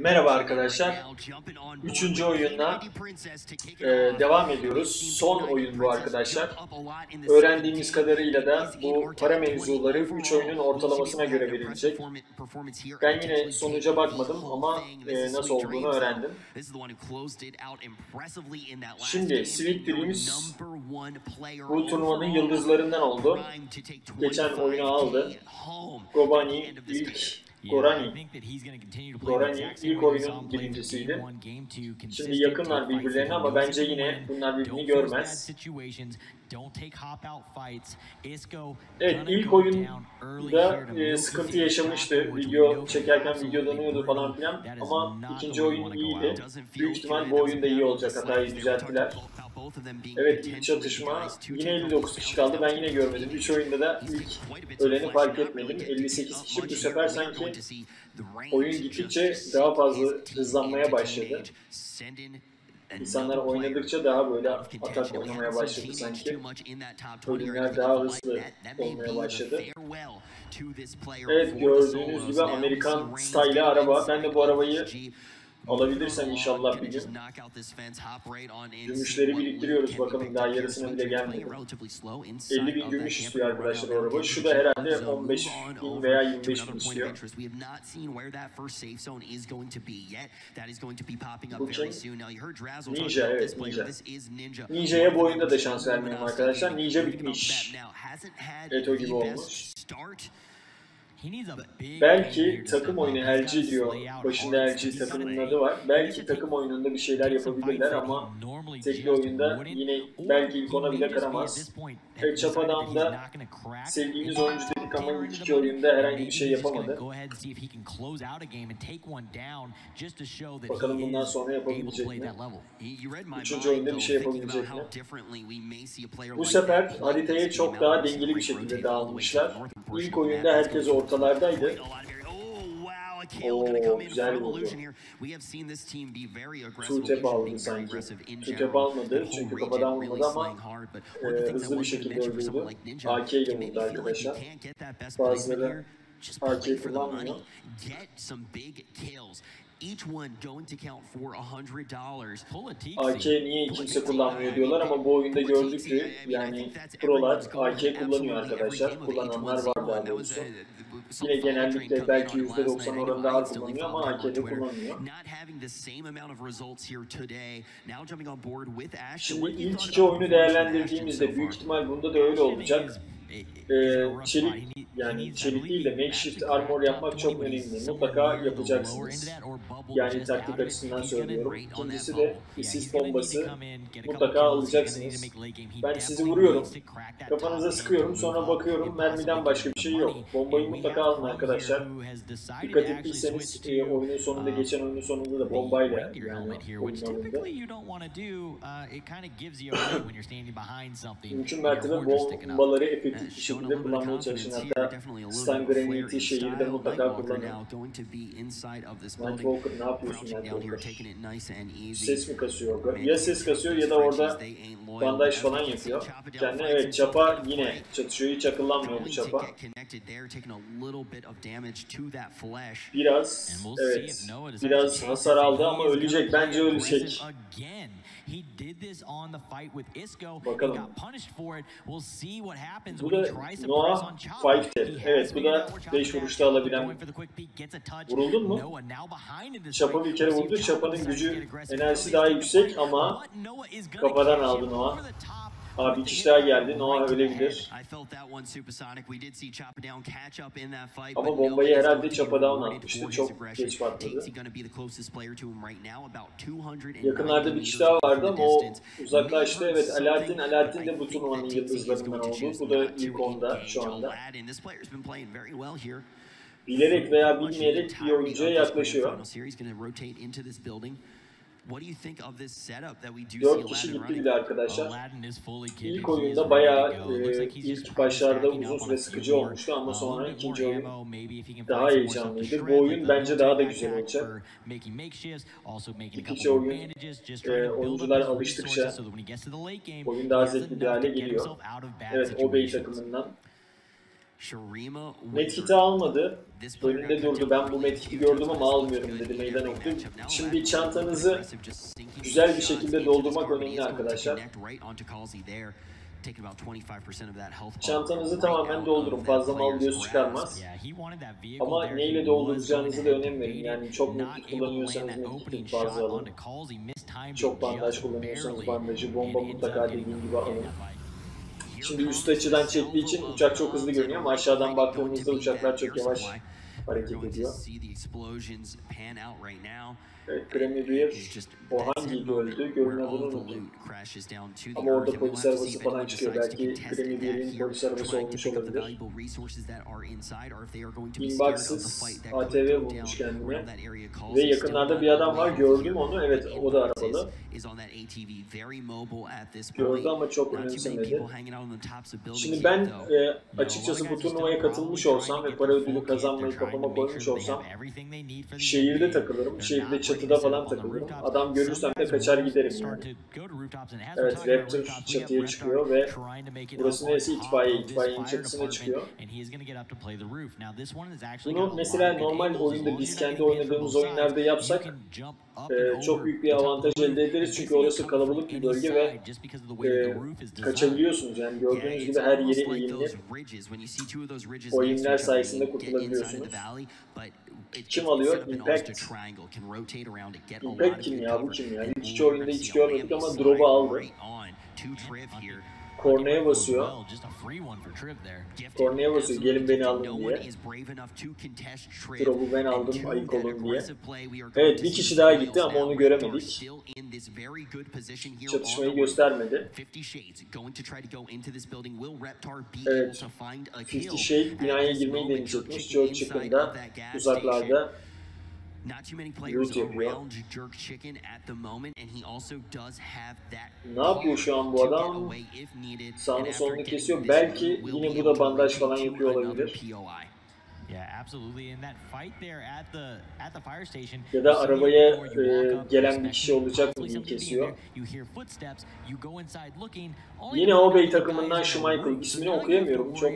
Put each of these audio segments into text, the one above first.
Merhaba arkadaşlar. Üçüncü oyunla e, devam ediyoruz. Son oyun bu arkadaşlar. Öğrendiğimiz kadarıyla da bu para mevzuları 3 oyunun ortalamasına göre verilecek. Ben yine sonuca bakmadım ama e, nasıl olduğunu öğrendim. Şimdi Sweet Dreams bu turnuvanın yıldızlarından oldu. Geçen oyunu aldı. Gobani ilk Gorani. Gorani ilk oyunun birincisiydi. Şimdi yakınlar birbirlerine ama bence yine bunlar birbirini görmez. Evet ilk oyunda e, sıkıntı yaşamıştı. Video çekerken video donuyordu falan filan ama ikinci oyun iyiydi. Büyük ihtimal bu oyunda iyi olacak. Hatayı düzelttiler. Evet ilk çatışma yine 59 kişi kaldı. Ben yine görmedim. 3 oyunda da ilk öleni fark etmedim. 58 kişi bu sefer sanki oyun gittikçe daha fazla hızlanmaya başladı. İnsanlar oynadıkça daha böyle atak oynamaya başladı sanki. Oyunlar daha hızlı olmaya başladı. Evet gördüğünüz gibi Amerikan style araba. Ben de bu arabayı alabilirsem inşallah bir gün. Gümüşleri biriktiriyoruz bakalım daha yarısına bile gelmedi. 50 bin gümüş istiyor arkadaşlar o araba. Şu da herhalde 15 bin veya 25 bin istiyor. Ninja evet Ninja. Ninja'ya bu oyunda da şans vermiyorum arkadaşlar. Ninja bitmiş. Eto gibi olmuş. Belki takım oyunu LG diyor. Başında LG takımının adı var. Belki takım oyununda bir şeyler yapabilirler ama tekli oyunda yine belki ilk ona bile kıramaz. El Chapadam'da sevdiğimiz oyuncu dedik ama ilk iki oyunda herhangi bir şey yapamadı. Bakalım bundan sonra yapabilecek mi? Üçüncü oyunda bir şey yapabilecek mi? Bu sefer haritayı çok daha dengeli bir şekilde dağılmışlar. İlk oyunda herkes ortalardaydı. Oo, güzel vurdu. Two-tap aldı sanki. Two-tap almadı çünkü kafadan vurmadı ama e, hızlı bir şekilde öldürdü. AK ile vurdu arkadaşlar. Bazıları AK kullanmıyor. AK niye kimse kullanmıyor diyorlar ama bu oyunda gördük ki yani prolar AK kullanıyor arkadaşlar. Kullananlar var daha doğrusu. Yine genellikle belki %90 oranında ağır kullanıyor ama AK'de kullanmıyor. Şimdi ilk iki oyunu değerlendirdiğimizde büyük ihtimal bunda da öyle olacak. Ee, çelik yani çelik değil de makeshift armor yapmak çok önemli. Mutlaka yapacaksınız. Yani taktik açısından söylüyorum. İkincisi de sis bombası mutlaka alacaksınız. Ben sizi vuruyorum. Kafanıza sıkıyorum. Sonra bakıyorum mermiden başka bir şey yok. Bombayı mutlaka alın arkadaşlar. Dikkat ettiyseniz e, oyunun sonunda geçen oyunun sonunda da bombayla yani oyunun sonunda. Mümkün mertebe bombaları efektif şekilde kullanmaya çalışın. Hatta stun granite'i şehirde mutlaka kullanın. Night Walker ne yapıyorsun Night Walker? Ses mi kasıyor? Ya ses kasıyor ya da orada bandaj falan yapıyor. Kendine evet çapa yine çatışıyor. Hiç akıllanmıyor bu çapa. Biraz evet biraz hasar aldı ama ölecek. Bence ölecek. Bakalım. Bu da Noah Five Evet bu da 5 vuruşta alabilen. Vuruldun mu? Çapa bir kere vurdu. Çapanın gücü enerjisi daha yüksek ama kafadan aldı Noah. Abi bir kişi daha geldi. Noah ölebilir. Ama bombayı herhalde Chapadown atmıştı. Çok geç patladı. Yakınlarda bir kişi daha vardı ama o uzaklaştı. Evet Alaaddin. Alaaddin de bu turnuvanın yıldızlarından oldu. Bu da ilk onda şu anda. Bilerek veya bilmeyerek bir oyuncuya yaklaşıyor. Dört kişi gitti bile arkadaşlar. İlk oyunda bayağı e, ilk başlarda uzun süre sıkıcı olmuştu ama sonra ikinci oyun daha heyecanlıydı. Bu oyun bence daha da güzel olacak. İkinci oyun e, oyuncular alıştıkça oyun daha zevkli bir hale geliyor. Evet Obey takımından Medkit'i almadı. Önünde durdu. Ben bu medkit'i gördüm ama almıyorum dedi meydan okudu. Şimdi çantanızı güzel bir şekilde doldurmak önemli arkadaşlar. Çantanızı tamamen doldurun. Fazla mal göz çıkarmaz. Ama neyle dolduracağınızı da önem verin. Yani çok medkit kullanıyorsanız medkit'i fazla alın. Çok bandaj kullanıyorsanız bandajı, bomba mutlaka dediğim gibi alın. Şimdi üst açıdan çektiği için uçak çok hızlı görünüyor ama aşağıdan baktığımızda uçaklar çok yavaş hareket ediyor. Evet, Kremlin o hangi öldü görünüyor bunu unuttum. Ama orada polis arabası falan çıkıyor. Belki Kremlin'in polis arabası olmuş olabilir. Inbox'sız ATV bulmuş kendine. Ve yakınlarda bir adam var. Gördüm onu. Evet o da arabalı. Gördü ama çok önemsemedi. Şimdi ben e, açıkçası bu turnuvaya katılmış olsam ve para ödülü kazanmayı kafama koymuş olsam şehirde takılırım. Şehirde çatıda falan takılırım. Adam görürsem de kaçar giderim yani. Evet Raptor çatıya çıkıyor ve burası neresi itfaiye, itfaiyenin çatısına çıkıyor. Bunu mesela normal oyunda biz kendi oynadığımız oyunlarda yapsak e, çok büyük bir avantaj elde ederiz çünkü orası kalabalık bir bölge ve e, kaçabiliyorsunuz yani gördüğünüz gibi her yeri eğimli. O eğimler sayesinde kurtulabiliyorsunuz. Kim alıyor? Impact. Impact kim ya? Bu kim ya? Hiç iki oyunda hiç görmedik ama drop'u aldı. Kornaya basıyor. Kornaya basıyor. Gelin beni alın diye. Drop'u ben aldım. Ayık olun diye. Evet bir kişi daha gitti ama onu göremedik. Çatışmayı göstermedi. Evet. Fifty Shade binaya girmeyi deneyecekmiş. Joe Chicken'da uzaklarda Loot yapıyor. Ne yapıyor şu an bu adam? Sağını solunu kesiyor. Belki yine bu da bandaj falan yapıyor olabilir. Ya da arabaya e, gelen bir kişi olacak mı diye kesiyor. Yine o bey takımından Schmeichel. ismini okuyamıyorum çok.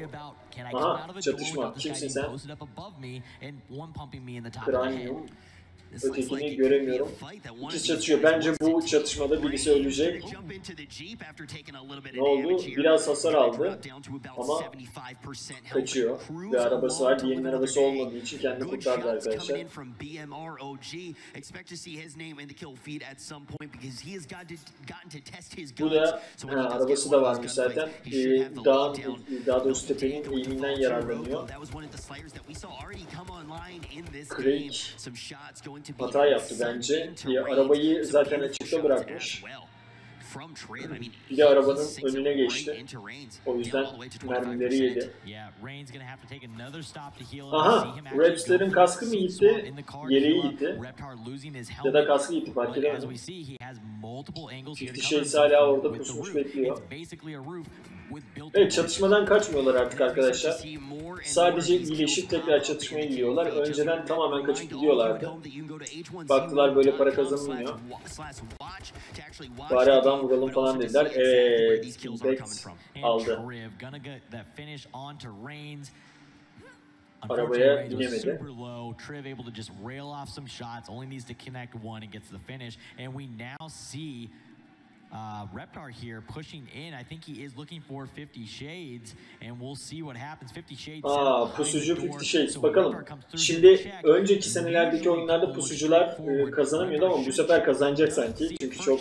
Can I come out of a door without this guy posted up above me and one pumping me in the top of the head? Ötekini göremiyorum. İkisi çatışıyor. Bence bu çatışmada birisi ölecek. Ne oldu? Biraz hasar aldı. Ama kaçıyor. Ve arabası var. Diğerinin arabası olmadığı için kendini kurtardı arkadaşlar. Bu da ha, arabası da varmış zaten. Ee, dağın, daha doğrusu tepenin eğiminden yararlanıyor. Craig hata yaptı bence. Bir arabayı zaten açıkta bırakmış. Bir de arabanın önüne geçti. O yüzden mermileri yedi. Aha, Rapstar'ın kaskı mı gitti, yeleği gitti. Ya da kaskı gitti fark edemedim. Fifty Shades hala orada pusmuş bekliyor. Evet çatışmadan kaçmıyorlar artık arkadaşlar. Sadece iyileşip tekrar çatışmaya gidiyorlar. Önceden tamamen kaçıp gidiyorlardı. Baktılar böyle para kazanılmıyor. Bari adam vuralım falan dediler. Evet, aldı. Arabaya binemedi. Triv able to just rail off some shots. Only needs to connect one and gets the finish. And we now see uh, Reptar here pushing in. I think he is looking for 50 Shades, and we'll see what happens. 50 Shades. Aa, pusucu 50 Shades. Bakalım. Şimdi önceki senelerdeki oyunlarda pusucular e, kazanamıyordu ama bu sefer kazanacak sanki. Çünkü çok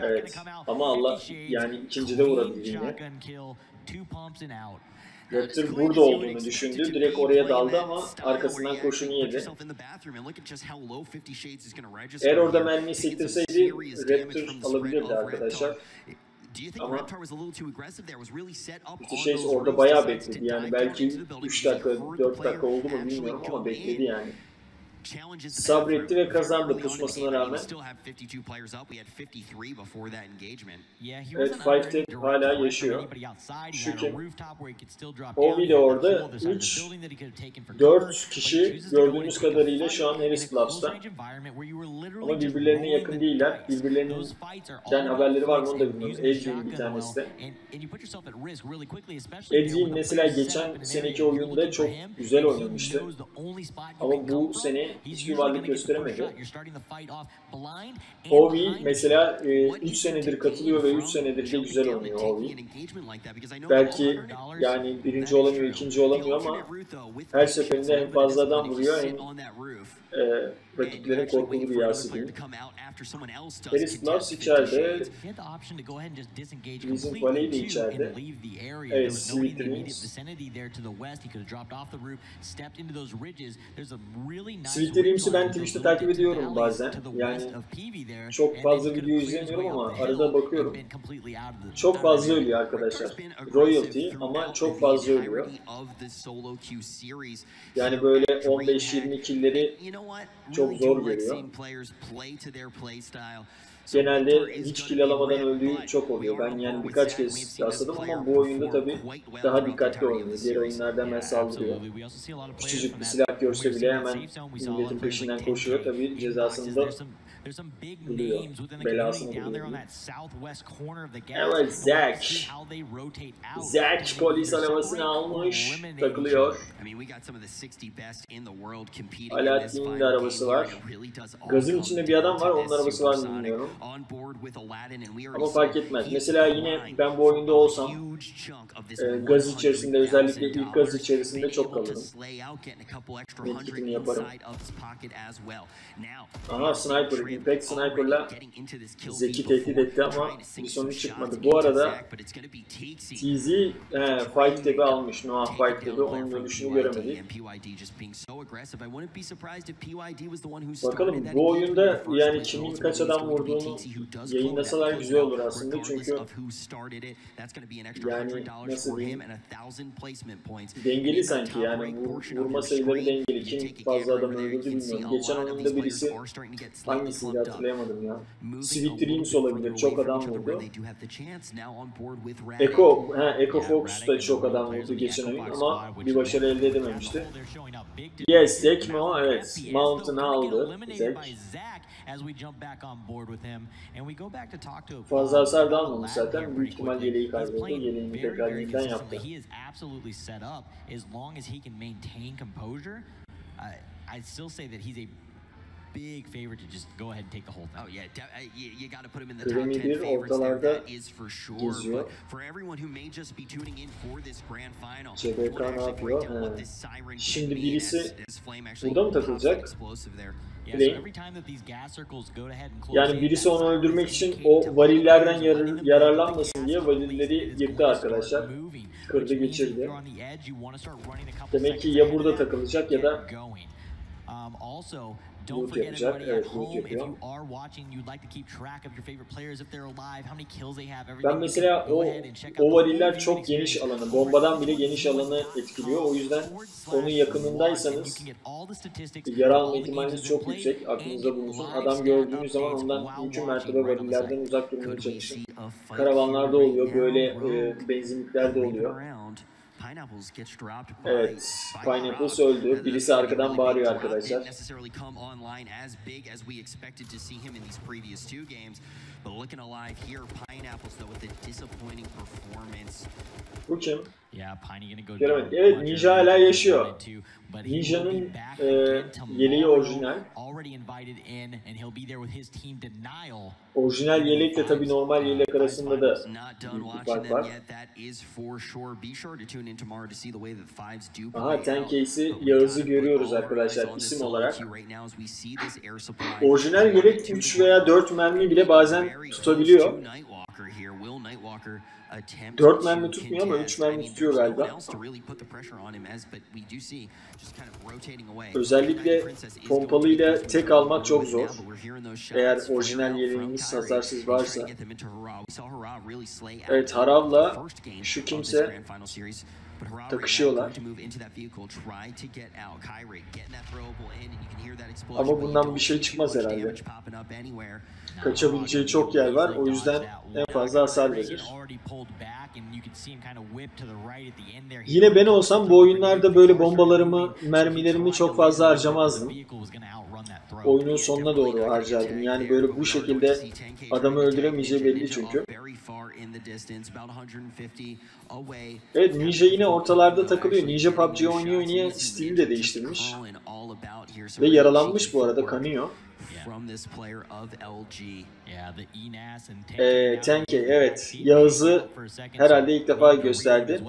Evet. Ama Allah yani ikincide uğradı yine. Raptor burada olduğunu düşündü. Direkt oraya daldı ama arkasından koşunu yedi. Eğer orada mermiyi sektirseydi Raptor alabilirdi arkadaşlar. Ama işte şey orada bayağı bekledi. yani belki 3 dakika 4 dakika oldu mu bilmiyorum ama bekledi yani. Sabretti ve kazandı pusmasına rağmen. Evet, Five hala yaşıyor. Şu kim? Ovi de orada. 3, 4 kişi gördüğümüz kadarıyla şu an Harris Bluffs'ta. Ama birbirlerine yakın değiller. Birbirlerinden haberleri var mı onu da bilmiyorum. Edwin bir tanesi de. Edwin mesela geçen seneki oyunda çok güzel oynamıştı. Ama bu sene hiçbir varlık gösteremedi. Ovi mesela 3 senedir katılıyor ve 3 senedir de güzel oynuyor Ovi. Belki yani birinci olamıyor, ikinci olamıyor ama her seferinde hem fazladan vuruyor hem e, rakiplerin korkulu rüyası diyeyim. Harris Bluffs içeride. Bizim Valley de içeride. Evet, Sweet Dreams. Sweet Dreams'i ben Twitch'te takip ediyorum bazen. Yani çok fazla video izlemiyorum ama arada bakıyorum. Çok fazla ölüyor arkadaşlar. Royalty ama çok fazla ölüyor. Yani böyle 15-20 killleri çok zor geliyor. Genelde hiç kill alamadan öldüğü çok oluyor. Ben yani birkaç kez rastladım ama bu oyunda tabi daha dikkatli oynuyor. Diğer oyunlarda hemen saldırıyor. Küçücük bir silah görse bile hemen milletin peşinden koşuyor. Tabi cezasını da buluyor. Belasını buluyor. Evet Zack. Zack polis arabasını almış. Takılıyor. Alaaddin'in de arabası var. Gazın içinde bir adam var. Onun arabası var mı bilmiyorum. Ama fark etmez. Mesela yine ben bu oyunda olsam e, gaz içerisinde özellikle ilk gaz içerisinde çok kalırım. Medkit'ini yaparım. Aha sniper. Impact sniper'la Zeki tehdit etti ama bir sonuç çıkmadı. Bu arada TZ e, Fight Tab'i almış. Noah Fight Tab'i. Onun dönüşünü göremedik. Bakalım bu oyunda yani kimin kaç adam vurduğunu yayınlasalar güzel olur aslında çünkü yani nasıl diyeyim dengeli sanki yani vur, vurma sayıları dengeli kim fazla adam öldürdü bilmiyorum. Geçen oyunda birisi hangisiydi hatırlayamadım ya. Sweet Dreams olabilir çok adam vurdu. Echo, ha, Echo Fox da çok adam vurdu geçen oyun ama bir başarı elde edememişti. Yes, Zack Mo, evet. Mountain'ı aldı Zack. Fazla hasar da almamış zaten. Büyük ihtimal yeleği kayboldu. Yeleğini tekrar yeniden yaptı. I'd still say that he's a big favorite to just go ahead and take the whole thing. Oh yeah, you, you got to put him in the top 10 favorites there. That is for sure. geziyor. But for everyone who may just be tuning in for this grand final, CBK ne yapıyor? Ha. Şimdi birisi burada mı takılacak? Play. every time that these gas circles go ahead and close Yani birisi onu öldürmek için o varillerden yarar- yararlanmasın diye varilleri yıktı arkadaşlar. Kırdı geçirdi. Demek ki ya burada takılacak ya da don't forget yapacak. everybody Evet, at home, if you are watching, you'd like to keep track of your favorite players, if they're alive, how many kills they have, everything. Ben mesela o, ahead and check out o the variller whole çok geniş alanı, bombadan bile geniş alanı etkiliyor. O yüzden onun yakınındaysanız yara alma ihtimaliniz çok yüksek. Aklınızda bulunsun. Adam gördüğünüz zaman ondan mümkün mertebe varillerden uzak durmaya çalışın. Karavanlarda oluyor, böyle e, benzinliklerde oluyor. Evet, Pineapples öldü. Birisi arkadan bağırıyor arkadaşlar. Bu kim? Down Evet, Ninja hala yaşıyor. Ninja'nın, e, yeleği orijinal. Orijinal yelekle tabi normal yelek arasında da bir fark var. Aha, out. Ten Case'i But we Yağız'ı görüyoruz arkadaşlar, isim olarak. Orijinal yelek 3 veya 4 mermi bile bazen tutabiliyor. Here. Will Nightwalker attempt Dört mermi tutmuyor ama üç mermi tutuyor galiba. Özellikle pompalıyla tek almak çok zor. Eğer orijinal Kyrie. He's varsa. Evet, Harav'la şu kimse Takışıyorlar. Ama bundan bir şey çıkmaz herhalde. Kaçabileceği çok yer var. O yüzden en fazla hasar verir. Yine ben olsam bu oyunlarda böyle bombalarımı, mermilerimi çok fazla harcamazdım. Oyunun sonuna doğru harcardım. Yani böyle bu şekilde adamı öldüremeyeceği belli çünkü. Evet Ninja yine ortalarda takılıyor. Ninja PUBG oynuyor oynuyor stili de değiştirmiş. Ve yaralanmış bu arada kanıyor. Ee, Tenkey evet Yağız'ı herhalde ilk defa gösterdi.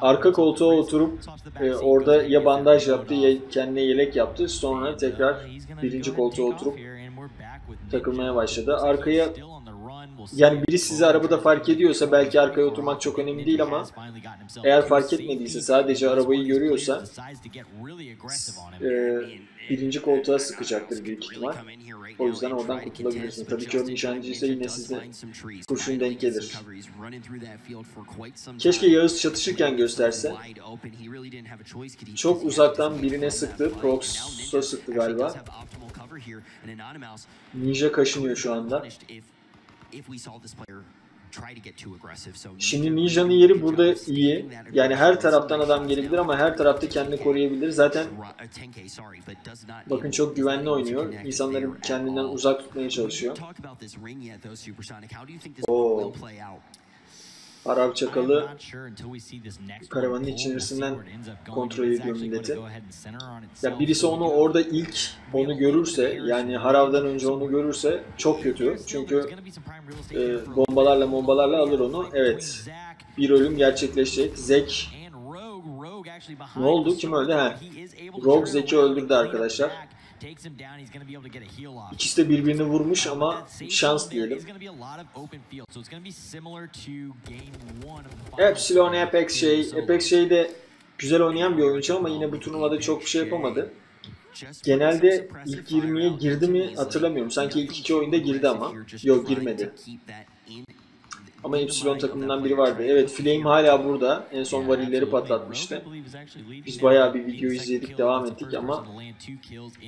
Arka koltuğa oturup e, orada ya bandaj yaptı ya kendine yelek yaptı. Sonra tekrar birinci koltuğa oturup takılmaya başladı. Arkaya yani biri sizi arabada fark ediyorsa belki arkaya oturmak çok önemli değil ama eğer fark etmediyse sadece arabayı görüyorsa e, birinci koltuğa sıkacaktır büyük ihtimal. O yüzden oradan kurtulabilirsin. Tabii kör nişancıysa yine size kurşun denk gelir. Keşke Yağız çatışırken gösterse. Çok uzaktan birine sıktı. Prox'a sıktı galiba. Ninja kaşınıyor şu anda. Şimdi Ninja'nın yeri burada iyi. Yani her taraftan adam gelebilir ama her tarafta kendini koruyabilir. Zaten bakın çok güvenli oynuyor. İnsanları kendinden uzak tutmaya çalışıyor. Oo. Arap çakalı karavanın içerisinden kontrol ediyor milleti. Ya birisi onu orada ilk onu görürse yani Harav'dan önce onu görürse çok kötü. Çünkü e, bombalarla bombalarla alır onu. Evet. Bir ölüm gerçekleşecek. Zek ne oldu? Kim öldü? He. Rogue Zek'i öldürdü arkadaşlar. İkisi de birbirini vurmuş ama şans diyelim. Epsilon Apex şey, Apex şey de güzel oynayan bir oyuncu ama yine bu turnuvada çok bir şey yapamadı. Genelde ilk 20'ye girdi mi hatırlamıyorum. Sanki ilk iki oyunda girdi ama. Yok girmedi. Ama Epsilon takımından biri vardı. Evet Flame hala burada. En son varilleri patlatmıştı. Biz bayağı bir video izledik, devam ettik ama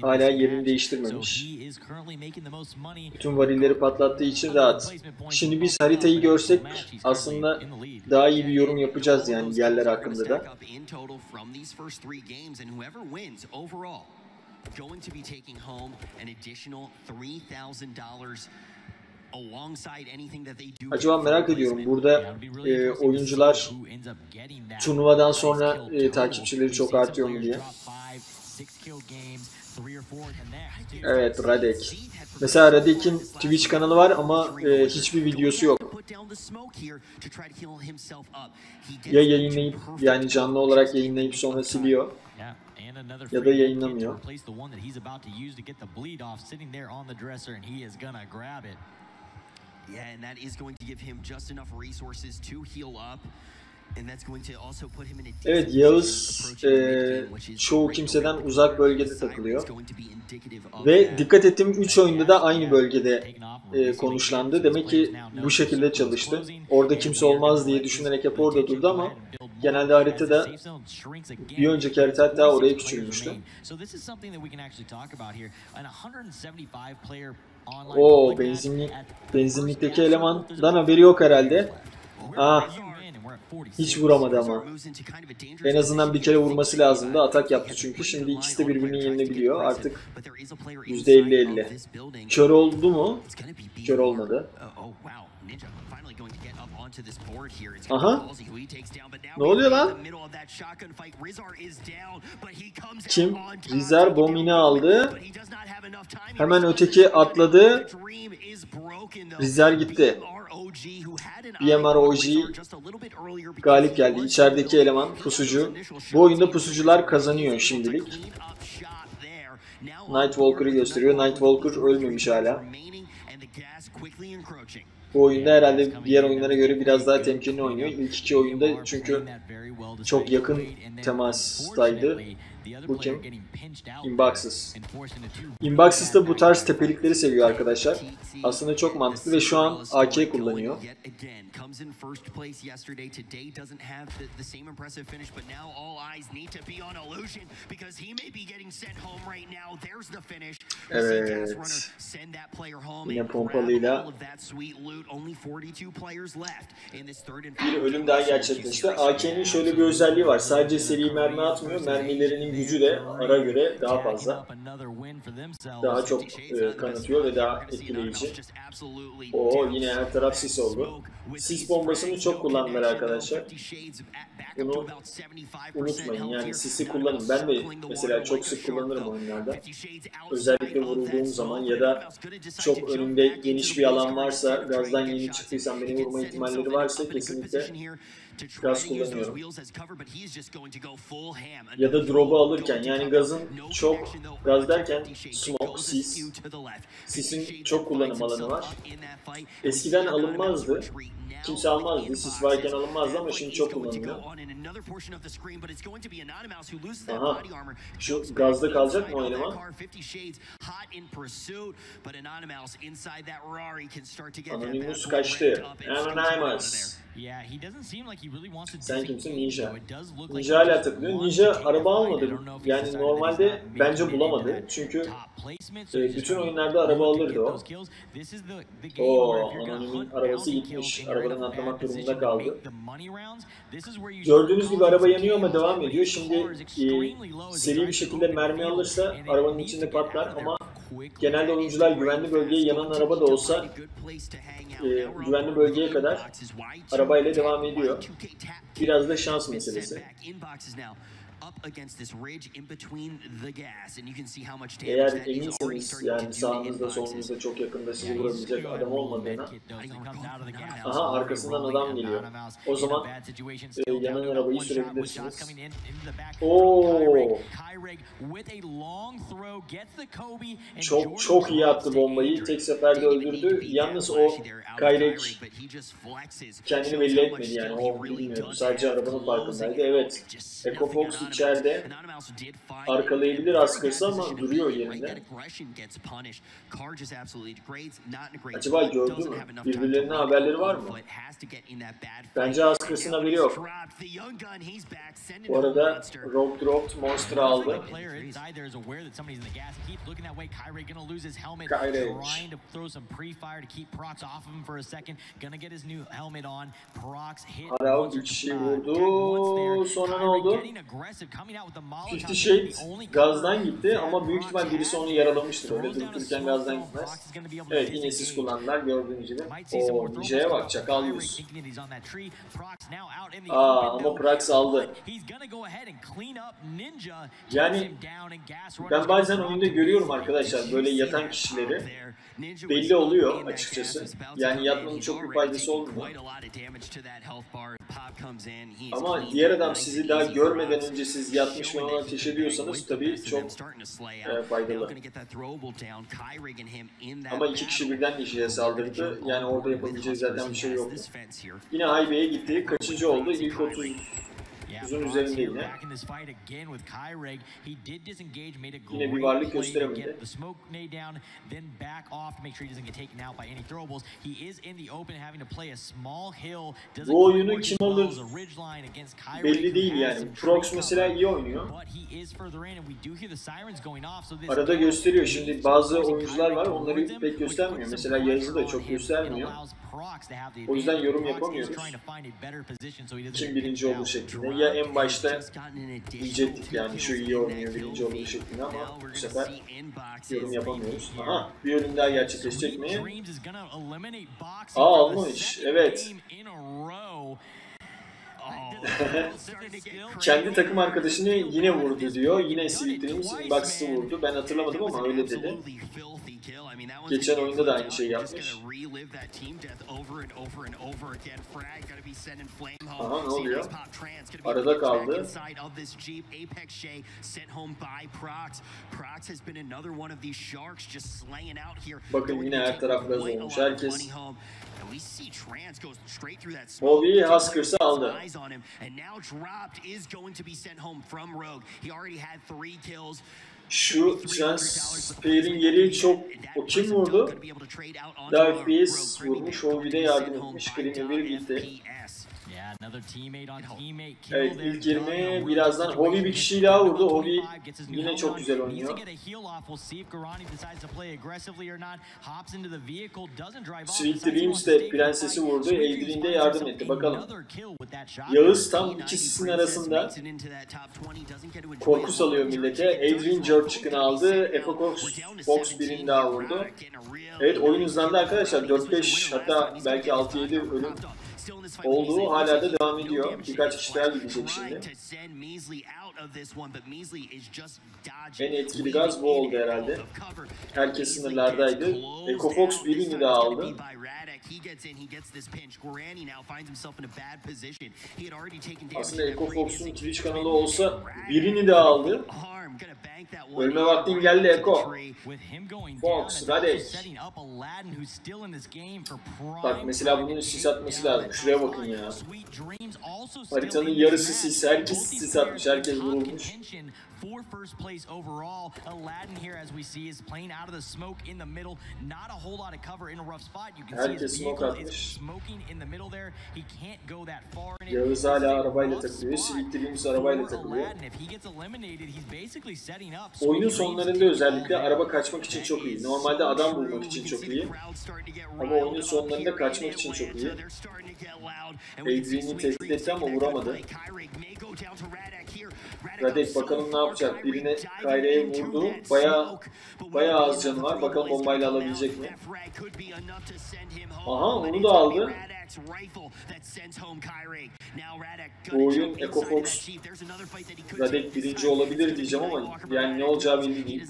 hala yerini değiştirmemiş. Bütün varilleri patlattığı için rahat. Şimdi biz haritayı görsek aslında daha iyi bir yorum yapacağız yani yerler hakkında da. going to be taking home an additional $3,000 Acaba merak ediyorum burada e, oyuncular turnuvadan sonra e, takipçileri çok artıyor mu diye. Evet Radek. Mesela Radek'in Twitch kanalı var ama e, hiçbir videosu yok. Ya yayınlayıp yani canlı olarak yayınlayıp sonra siliyor ya da yayınlamıyor. Yeah, and that is going to give him just enough resources to heal up. Evet Yağız e, çoğu kimseden uzak bölgede takılıyor. Ve dikkat ettim 3 oyunda da aynı bölgede e, konuşlandı. Demek ki bu şekilde çalıştı. Orada kimse olmaz diye düşünerek hep orada durdu ama genelde haritada bir önceki harita hatta oraya küçülmüştü. O benzinlik benzinlikteki elemandan haberi yok herhalde. Ah hiç vuramadı ama. En azından bir kere vurması lazımdı. Atak yaptı çünkü. Şimdi ikisi de birbirinin yenebiliyor. Artık %50-50. Kör oldu mu? Kör olmadı. Aha. Ne oluyor lan? Kim? Rizar Bomin'i aldı. Hemen öteki atladı. Rizar gitti. BMR OG galip geldi. İçerideki eleman pusucu. Bu oyunda pusucular kazanıyor şimdilik. Nightwalker'ı gösteriyor. Nightwalker ölmemiş hala. Bu oyunda herhalde diğer oyunlara göre biraz daha temkinli oynuyor. İlk iki oyunda çünkü çok yakın temastaydı. Bu kim? Inboxes. Inboxes da bu tarz tepelikleri seviyor arkadaşlar. Aslında çok mantıklı ve şu an AK kullanıyor. Evet. Yine pompalıyla- all of that sweet loot. Only 42 players left in this third and Bir ölüm daha gerçekleşti. AK'nin şöyle bir özelliği var. Sadece seri mermi atmıyor. Mermilerinin gücü de ara göre daha fazla. Daha çok e, kanatıyor ve daha etkileyici. Oo yine her taraf sis oldu. Sis bombasını çok kullandılar arkadaşlar. Bunu unutmayın yani sisi kullanın. Ben de mesela çok sık kullanırım oyunlarda. Özellikle vurulduğum zaman ya da çok önümde geniş bir alan varsa, gazdan yeni çıktıysam beni vurma ihtimalleri varsa kesinlikle gaz kullanıyorum. Ya da drop'u alırken yani gazın çok, gaz derken smoke, sis, sisin çok kullanım alanı var. Eskiden alınmazdı. Kimse almazdı. Sis varken alınmazdı ama şimdi çok kullanılıyor. Aha. Şu gazda kalacak mı o eleman? Anonymous kaçtı. Anonymous. Sen kimsin? Ninja. Ninja hala takılıyor. Ninja araba almadı. Yani normalde bence bulamadı. Çünkü e, bütün oyunlarda araba alırdı o. Oo, Anonym'in arabası gitmiş. Arabadan atlamak durumunda kaldı. Gördüğünüz gibi araba yanıyor ama devam ediyor. Şimdi e, seri bir şekilde mermi alırsa arabanın içinde patlar ama genelde oyuncular güvenli bölgeye yanan araba da olsa e, güvenli bölgeye kadar arabayla devam ediyor. Biraz da şans meselesi. Eğer eminseniz yani sağınızda solunuzda çok yakında sizi vurabilecek adam olmadığına Aha arkasından adam geliyor. O zaman e, yanan arabayı sürebilirsiniz. Oo. Çok çok iyi attı bombayı. Tek seferde öldürdü. Yalnız o Kayrek kendini belli etmedi yani. O bilmiyordu. Sadece arabanın farkındaydı. Evet. Echo Fox içeride arkalayabilir Askers'ı ama duruyor yerinde. Acaba gördü mü? Birbirlerine haberleri var mı? Bence Askers'ın haberi yok. Bu arada Rogue Dropped Monster aldı. Kyrie. Trying to throw some pre-fire to keep Prox off of him for a second. Gonna get his new helmet on. Prox hit. Harav once or- bir kişi vurdu. Sonra ne oldu? Fifty Shades The only gazdan gitti ama büyük ihtimal birisi onu yaralamıştır. Öyle a dururken gazdan gitmez. Evet yine siz kullandılar gördüğünüz gibi. Might see some more Oo throwables Ninja'ya bak çakal yüz. Aa, ama. Prox aldı. Yani Ben bazen oyunda görüyorum arkadaşlar böyle yatan kişileri. Belli oluyor açıkçası. Yani yatmanın çok bir faydası olmuyor. Ama diğer adam sizi daha görmeden önce siz yatmış ve ona ateş ediyorsanız tabii çok e, faydalı. Ama iki kişi birden Ninja'ya saldırdı. Yani orada yapabileceği zaten bir şey yok. Yine Haybe'ye gitti. Kaçıncı oldu? İlk 30 Yeah, Uzun Prox üzerinde here yine. bir varlık play to gösteremedi. get the smoke nade down, then back off to make sure he doesn't get taken out by any throwables. He is in the open having to play a small hill. Doesn't Bu oyunu kim alır belli değil yani. Prox mesela iyi oynuyor. Arada gösteriyor. Şimdi bazı oyuncular var, onları pek göstermiyor. Mesela Yağız'ı da çok göstermiyor. O yüzden yorum yapamıyoruz. Kim birinci out. şeklinde. Ya en başta diyecektik yani şu iyi oynuyor birinci olur şeklinde ama bu sefer yorum yapamıyoruz. Aha bir ölüm daha gerçekleşecek mi? Aa almış, evet. Kendi takım arkadaşını yine vurdu diyor. Yine Silitrimiz Inbox'ı vurdu. Ben hatırlamadım ama öyle dedi. Geçen oyunda da aynı just yapmış. Aha, ne oluyor? Arada kaldı. Bakın yine her taraf gaz olmuş. Herkes- smoke. Huskers'ı aldı. Eyes on him, and now dropped is going to be sent home from Rogue. He already had three kills. Şu Transfer'in yeri çok... O kim vurdu? Dark Beast vurmuş, o bir de yardım etmiş. Grim'e bir gitti. Yeah, another teammate on teammate kill Evet ilk 20 Garani birazdan Hovi bir kişiyi daha vurdu. Hovi 25 gets his new yine çok güzel oynuyor. Sweet Dreams de prensesi vurdu. Adrian de yardım etti. Bakalım. Yağız tam ikisinin arasında korku salıyor millete. Adrian George çıkını aldı. Echo Fox, Fox birini daha vurdu. Evet oyun hızlandı arkadaşlar. 4-5 hatta belki 6-7 ölüm olduğu hala da devam ediyor. Birkaç kişi daha gidecek şimdi. En etkili gaz bu oldu herhalde. Herkes sınırlardaydı. Echo Fox birini daha aldı. Aslında Echo Fox'un Twitch kanalı olsa birini daha aldı. Ölme vaktin geldi Eko. Fox, Radek. Bak mesela bunun sis atması lazım. Şuraya bakın ya. Haritanın yarısı sis. Herkes sis atmış. Herkes contention For first place overall, Aladdin here, as we see, is playing out of the smoke in the middle. Not a whole lot of cover in a rough spot. You can see Herkes his smoke vehicle is atmış. smoking in the middle there. He can't go that far. Yağız is hala arabayla takılıyor. Dreams arabayla takılıyor. Aladdin. If he gets eliminated, he's basically setting up. Oyunun sonlarında özellikle araba kaçmak için çok iyi. Normalde adam bulmak için çok iyi. Ama oyunun sonlarında kaçmak için çok iyi. Adrian'i tehdit etti ama vuramadı. Radek bakalım ne yapacak. Birine Kayra'ya vurdu. Bayağı bayağı az canı var. Bakalım bombayla alabilecek mi? Aha onu da aldı. Bu oyun Echo Fox Radek birinci olabilir diyeceğim ama yani ne olacağı belli değil.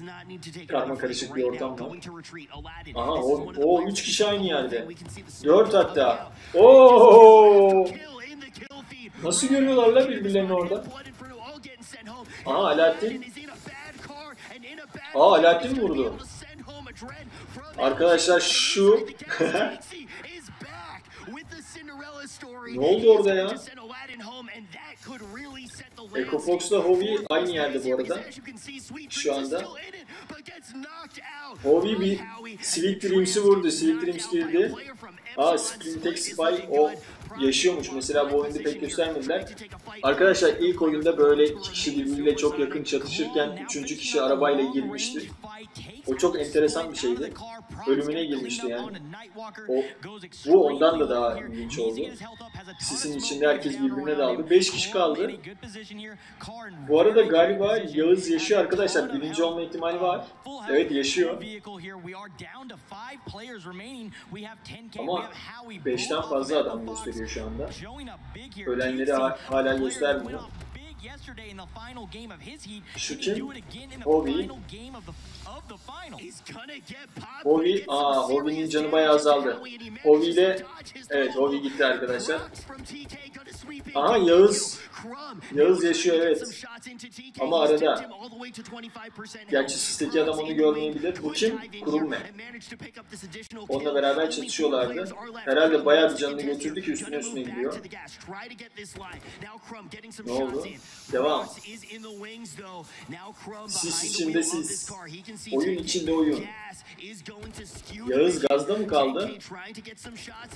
Karma karışık bir ortam var. Aha o, o üç kişi aynı yerde. Dört hatta. Oo! Nasıl görüyorlar la birbirlerini orada? Aha Alaaddin. Aa Alaaddin vurdu. Arkadaşlar şu Ne oldu orada ya? Echo Fox'la Hovi aynı yerde bu arada. Şu anda. Hovi bir Sweet Dreams'i vurdu. Sweet Dreams girdi. Aa Sprintex Spy o yaşıyormuş. Mesela bu oyunda pek göstermediler. Arkadaşlar ilk oyunda böyle iki kişi birbiriyle çok yakın çatışırken üçüncü kişi arabayla girmişti. O çok enteresan bir şeydi. Ölümüne girmişti yani. O, bu ondan da daha ilginç oldu. Sisin içinde herkes birbirine daldı. 5 kişi kaldı. Bu arada galiba Yağız yaşıyor arkadaşlar. Birinci olma ihtimali var. Evet yaşıyor. Ama 5'ten fazla adam gösteriyor şu anda. Ölenleri ha- hala göstermiyor. Şu kim? Hovi. Hovi, aa Hovi'nin canı bayağı azaldı. Hovi ile, evet Hovi gitti arkadaşlar. Aha Yağız. Yağız yaşıyor evet. Ama arada. Gerçi sisteki adam onu görmeyebilir. Bu kim? Kurumme. Onunla beraber çatışıyorlardı. Herhalde bayağı bir canını götürdü ki üstüne üstüne gidiyor. Ne oldu? Devam. Sis içinde sis. Oyun içinde oyun. Yağız gazda mı kaldı?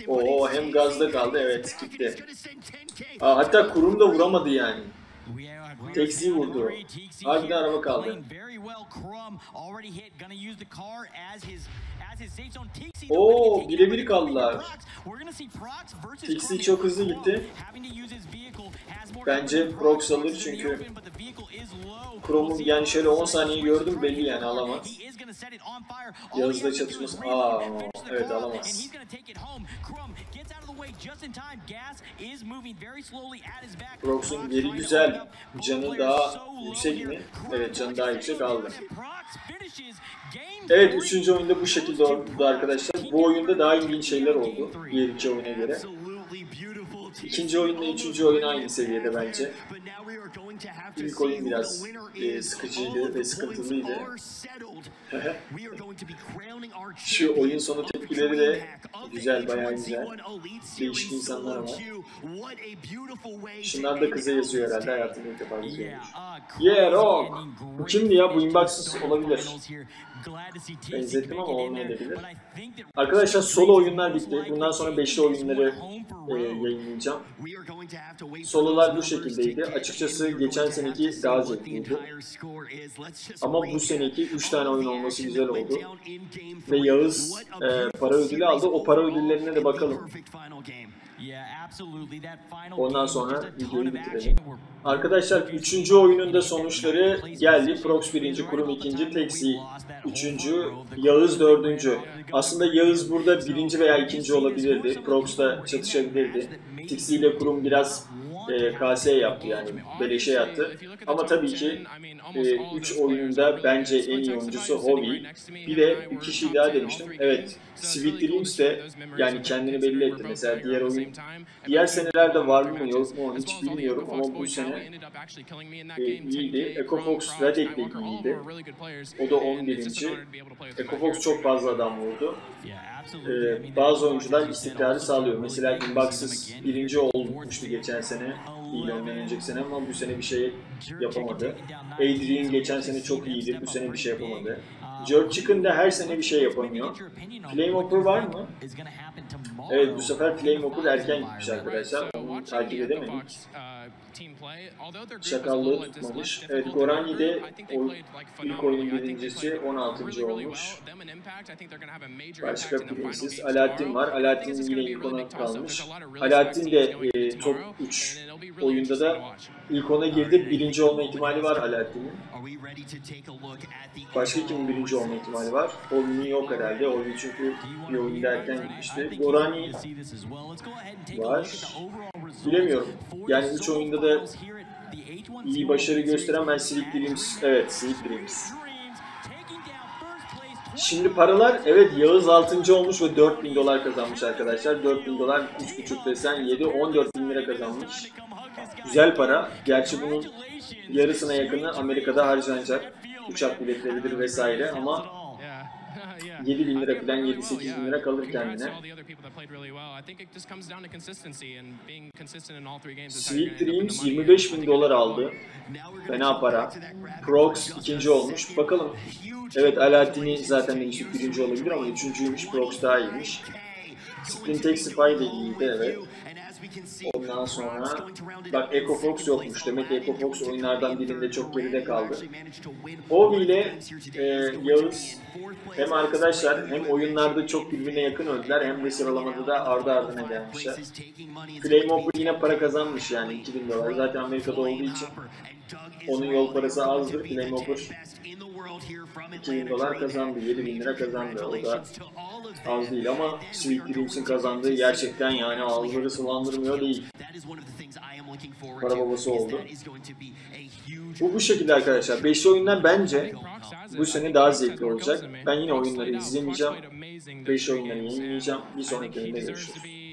Oo hem gazda kaldı evet gitti. Aa, hatta kurum da vuramadı yani. Teksi vurdu. Harbiden araba kaldı. Oo, birebir kaldılar. Tixi çok hızlı gitti. Bence Prox alır çünkü Chrome'un yani şöyle 10 saniye gördüm belli yani alamaz. Yağız'la çatışması. Aa, evet alamaz. Prox'un yeri güzel. Canı daha yüksek mi? Evet canı daha yüksek aldı. Evet üçüncü oyunda bu şekilde oldu arkadaşlar. Bu oyunda daha ilginç şeyler oldu diğer iki oyuna göre. İkinci oyunla üçüncü oyun aynı seviyede bence. İlk oyun biraz e, sıkıcıydı ve sıkıntılıydı. Şu oyun sonu tepkileri de güzel, bayağı güzel. Değişik insanlar var. Şunlar da kıza yazıyor herhalde hayatımda ilk defa yazıyormuş. Yeah Rock! Bu kimdi ya? Bu inboxsız olabilir. Benzettim ama olmayabilir. Arkadaşlar solo oyunlar bitti. Bundan sonra beşli oyunları e, yayınlayacağım. Sololar bu şekildeydi. Açıkçası geçen seneki zevkliydi. Ama bu seneki 3 tane oyun olması güzel oldu. Ve Yağız e, para ödülü aldı. O para ödüllerine de bakalım. Ondan sonra videoyu bitirelim. Arkadaşlar 3. oyunun da sonuçları geldi. Prox 1. Kurum 2. Texi 3. Yağız 4. Aslında Yağız burada 1. veya 2. olabilirdi. Prox'ta çatışabilirdi. Tixi ile Kurum biraz e, KS yaptı yani beleşe yattı. Ama tabii ki 3 e, oyunda bence en iyi oyuncusu Hobby. Bir de bir kişi daha demiştim. Evet, Sweet Dreams de yani kendini belli etti. Mesela diğer oyun, diğer senelerde var mı yok mu hiç bilmiyorum ama bu sene e, iyiydi. Echo Fox Radek de iyiydi. O da 11. Echo Fox çok fazla adam vurdu. Ee, bazı oyuncular istikrarı sağlıyor. Mesela Inbox'ız birinci olmuştu geçen sene. İyi ondan sene ama bu sene bir şey yapamadı. Adrian geçen sene çok iyiydi. Bu sene bir şey yapamadı. George Chicken de her sene bir şey yapamıyor. Flame Hopper var mı? Evet bu sefer Flame Hopper erken gitmiş arkadaşlar. Onu takip edemedik. Şakallığı tutmamış. Evet Gorani de o ilk oyunun birincisi 16. olmuş. Başka Princes. Alaaddin var. Alaaddin yine ilk ona kalmış. Alaaddin de e, top 3 oyunda da ilk ona girdi. Birinci olma ihtimali var Alaaddin'in. Başka kimin birinci olma ihtimali var? Oyunu yok herhalde. Oyunu çünkü bir oyunda erken gitmişti. Gorani var. Bilemiyorum. Yani 3 oyunda da iyi başarı gösteren ben Sleep Dreams. Evet Sleep Dreams. Şimdi paralar evet Yağız 6. olmuş ve 4000 dolar kazanmış arkadaşlar. 4000 dolar 3.5 desen 7 14 bin lira kazanmış. Güzel para. Gerçi bunun yarısına yakını Amerika'da harcanacak. Uçak biletleridir vesaire ama 7 bin lira falan 7-8 bin lira kalır kendine. Sweet Dreams 25 bin dolar aldı. Fena para. Prox ikinci olmuş. Bakalım. Evet Alaaddin'i zaten demiştik birinci olabilir ama üçüncüymüş. Prox daha iyiymiş. Sprintex Spy de iyiydi evet. Ondan sonra bak Echo Fox yokmuş. Demek ki Echo Fox oyunlardan birinde çok geride kaldı. Ovi ile e, Yağız hem arkadaşlar hem oyunlarda çok birbirine yakın öldüler hem de sıralamada da ardı ardına gelmişler. Hopper yine para kazanmış yani 2000 dolar. Zaten Amerika'da olduğu için onun yol parası azdır. Hopper 2000 dolar kazandı. 7000 lira kazandı. O da az değil ama Sweet Dreams'in kazandığı gerçekten yani ağızları sulandırmıyor değil. Para babası oldu. Bu bu şekilde arkadaşlar. Beşli oyunlar bence bu sene daha zevkli olacak. Ben yine oyunları izlemeyeceğim. Beş oyunları yayınlayacağım. Bir sonraki oyunda görüşürüz.